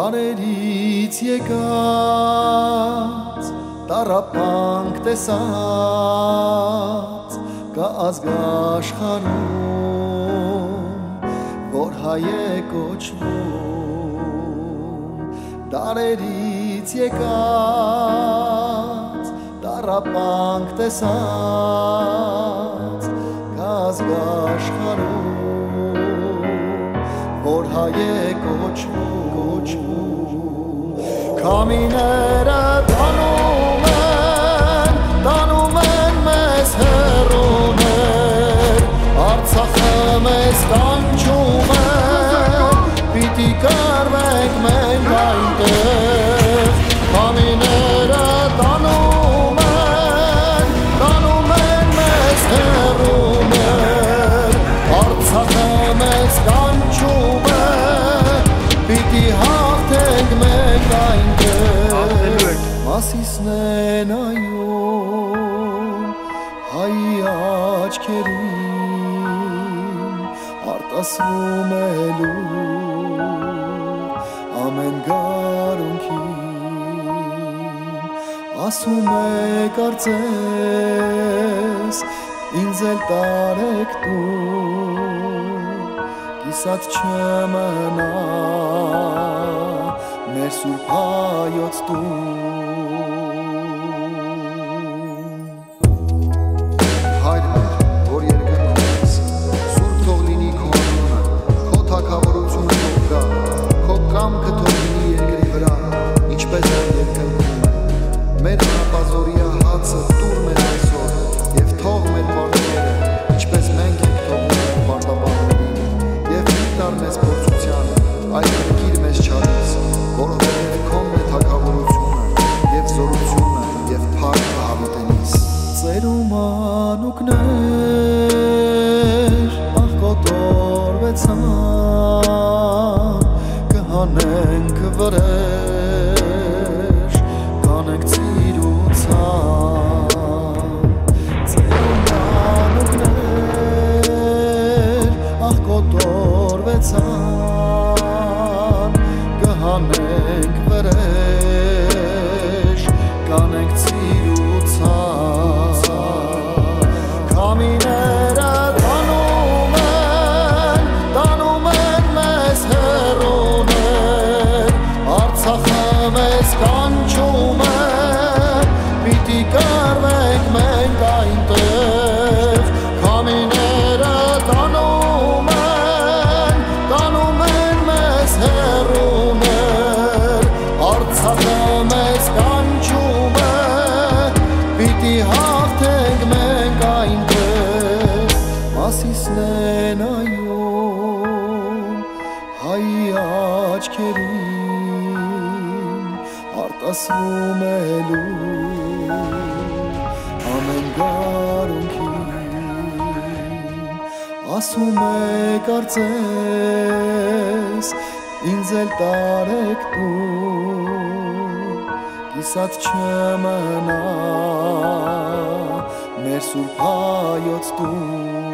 Դարերից եկած տարապանք տեսած կա ազգաշխարում որ հայ է կոչվում դարերից եկած տարապանք տեսած կա ազգաշխարում որ հայ է կոչվում Call me. Մասիսն են այում հայի աչքերին արտասվում է լուր ամեն գարունքին ասում է կարծես ինձ էլ տարեք դու կիսած չմնա մեր սուրբ հայոց տուն տար մեզ փորձության, այլ գրկիր մեզ չարից, որովհետեւ քոնն է թագավորությունը եւ զորությունը եւ փառքը հավիտենից։ Ծերում անուկներ But I. պիտի հաղթենք մենք այնտեղ, Մասիսն են այում հայի աչքերին, արտասվում է լուր ամեն գարունքին, ասում է կարծես, ինձ էլ տարեք դու, կիսած չմնա մեր սուրբ հայոց տուն